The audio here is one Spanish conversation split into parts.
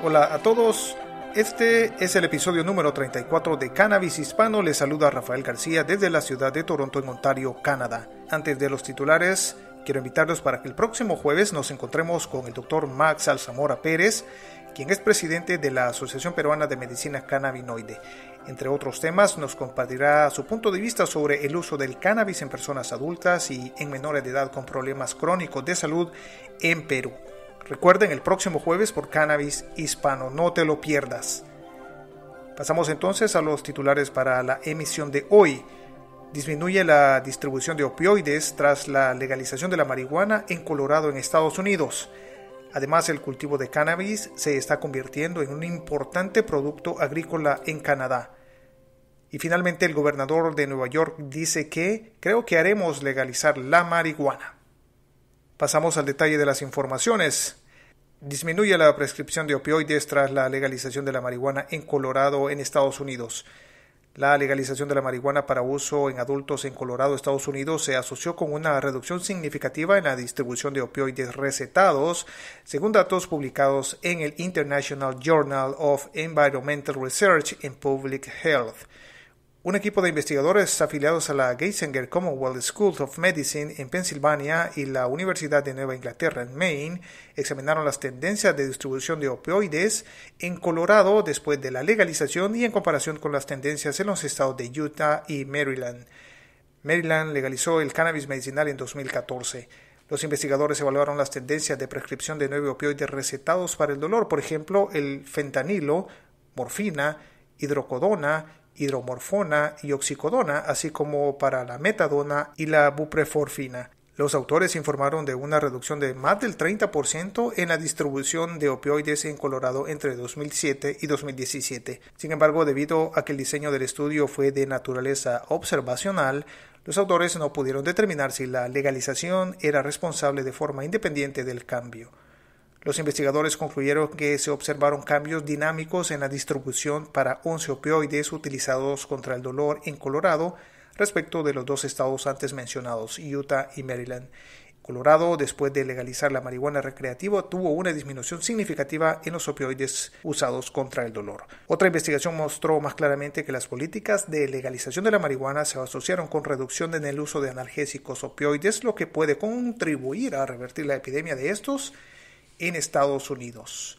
Hola a todos. Este es el episodio número 34 de Cannabis Hispano. Les saluda Rafael García desde la ciudad de Toronto, en Ontario, Canadá. Antes de los titulares, quiero invitarlos para que el próximo jueves nos encontremos con el doctor Max Alzamora Pérez, quien es presidente de la Asociación Peruana de Medicina Cannabinoide. Entre otros temas, nos compartirá su punto de vista sobre el uso del cannabis en personas adultas y en menores de edad con problemas crónicos de salud en Perú. Recuerden el próximo jueves por Cannabis Hispano, no te lo pierdas. Pasamos entonces a los titulares para la emisión de hoy. Disminuye la distribución de opioides tras la legalización de la marihuana en Colorado en Estados Unidos. Además, el cultivo de cannabis se está convirtiendo en un importante producto agrícola en Canadá. Y finalmente el gobernador de Nueva York dice que creo que haremos legalizar la marihuana. Pasamos al detalle de las informaciones. Disminuye la prescripción de opioides tras la legalización de la marihuana en Colorado, en Estados Unidos. La legalización de la marihuana para uso en adultos en Colorado, Estados Unidos, se asoció con una reducción significativa en la distribución de opioides recetados, según datos publicados en el International Journal of Environmental Research in Public Health. Un equipo de investigadores afiliados a la Geisinger Commonwealth School of Medicine en Pensilvania y la Universidad de Nueva Inglaterra en Maine examinaron las tendencias de distribución de opioides en Colorado después de la legalización y en comparación con las tendencias en los estados de Utah y Maryland. Maryland legalizó el cannabis medicinal en 2014. Los investigadores evaluaron las tendencias de prescripción de nueve opioides recetados para el dolor, por ejemplo, el fentanilo, morfina, hidrocodona, hidromorfona y oxicodona, así como para la metadona y la bupreforfina. Los autores informaron de una reducción de más del 30% en la distribución de opioides en Colorado entre 2007 y 2017. Sin embargo, debido a que el diseño del estudio fue de naturaleza observacional, los autores no pudieron determinar si la legalización era responsable de forma independiente del cambio. Los investigadores concluyeron que se observaron cambios dinámicos en la distribución para 11 opioides utilizados contra el dolor en Colorado respecto de los dos estados antes mencionados, Utah y Maryland. Colorado, después de legalizar la marihuana recreativa, tuvo una disminución significativa en los opioides usados contra el dolor. Otra investigación mostró más claramente que las políticas de legalización de la marihuana se asociaron con reducción en el uso de analgésicos opioides, lo que puede contribuir a revertir la epidemia de estos en Estados Unidos.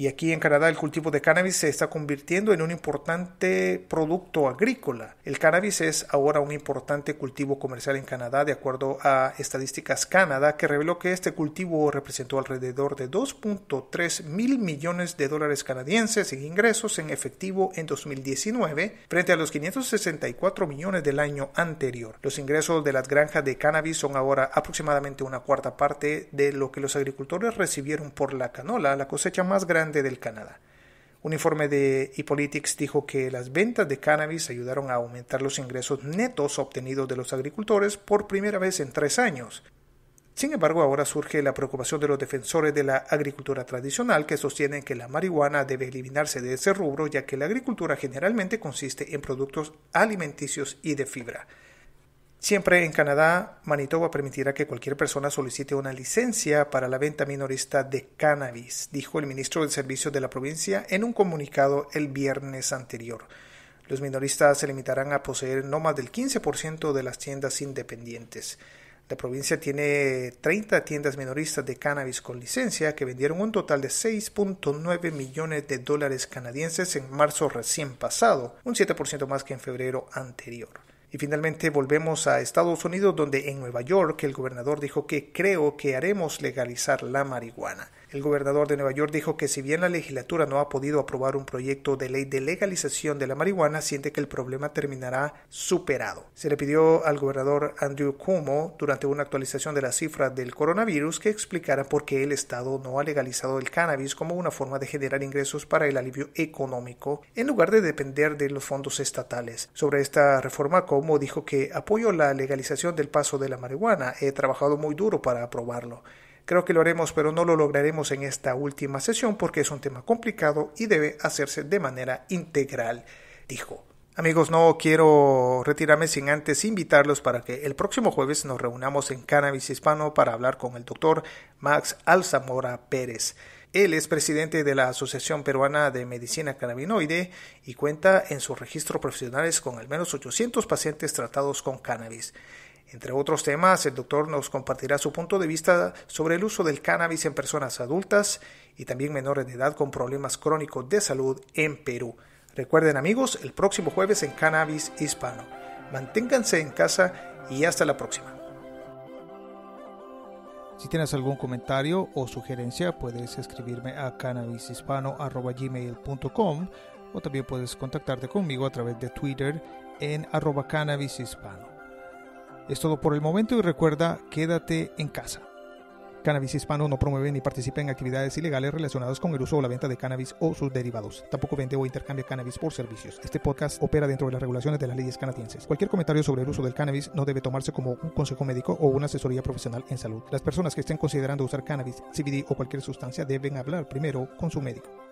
Y aquí en Canadá el cultivo de cannabis se está convirtiendo en un importante producto agrícola. El cannabis es ahora un importante cultivo comercial en Canadá de acuerdo a Estadísticas Canadá que reveló que este cultivo representó alrededor de 2.3 mil millones de dólares canadienses en ingresos en efectivo en 2019 frente a los 564 millones del año anterior. Los ingresos de las granjas de cannabis son ahora aproximadamente una cuarta parte de lo que los agricultores recibieron por la canola, la cosecha más grande del Canadá. Un informe de ePolitics dijo que las ventas de cannabis ayudaron a aumentar los ingresos netos obtenidos de los agricultores por primera vez en tres años. Sin embargo, ahora surge la preocupación de los defensores de la agricultura tradicional que sostienen que la marihuana debe eliminarse de ese rubro ya que la agricultura generalmente consiste en productos alimenticios y de fibra. Siempre en Canadá, Manitoba permitirá que cualquier persona solicite una licencia para la venta minorista de cannabis, dijo el ministro de Servicios de la provincia en un comunicado el viernes anterior. Los minoristas se limitarán a poseer no más del 15% de las tiendas independientes. La provincia tiene 30 tiendas minoristas de cannabis con licencia que vendieron un total de 6.9 millones de dólares canadienses en marzo recién pasado, un 7% más que en febrero anterior. Y finalmente volvemos a Estados Unidos, donde en Nueva York el gobernador dijo que creo que haremos legalizar la marihuana. El gobernador de Nueva York dijo que si bien la legislatura no ha podido aprobar un proyecto de ley de legalización de la marihuana, siente que el problema terminará superado. Se le pidió al gobernador Andrew Cuomo, durante una actualización de las cifras del coronavirus, que explicara por qué el Estado no ha legalizado el cannabis como una forma de generar ingresos para el alivio económico, en lugar de depender de los fondos estatales. Sobre esta reforma, Cuomo dijo que apoyo la legalización del paso de la marihuana. He trabajado muy duro para aprobarlo. Creo que lo haremos, pero no lo lograremos en esta última sesión porque es un tema complicado y debe hacerse de manera integral, dijo. Amigos, no quiero retirarme sin antes invitarlos para que el próximo jueves nos reunamos en Cannabis Hispano para hablar con el doctor Max Alzamora Pérez. Él es presidente de la Asociación Peruana de Medicina Cannabinoide y cuenta en sus registros profesionales con al menos 800 pacientes tratados con cannabis. Entre otros temas, el doctor nos compartirá su punto de vista sobre el uso del cannabis en personas adultas y también menores de edad con problemas crónicos de salud en Perú. Recuerden amigos, el próximo jueves en Cannabis Hispano. Manténganse en casa y hasta la próxima. Si tienes algún comentario o sugerencia, puedes escribirme a cannabishispano.gmail.com o también puedes contactarte conmigo a través de Twitter en arroba cannabishispano. Es todo por el momento y recuerda, quédate en casa. Cannabis Hispano no promueve ni participa en actividades ilegales relacionadas con el uso o la venta de cannabis o sus derivados. Tampoco vende o intercambia cannabis por servicios. Este podcast opera dentro de las regulaciones de las leyes canadienses. Cualquier comentario sobre el uso del cannabis no debe tomarse como un consejo médico o una asesoría profesional en salud. Las personas que estén considerando usar cannabis, CBD o cualquier sustancia deben hablar primero con su médico.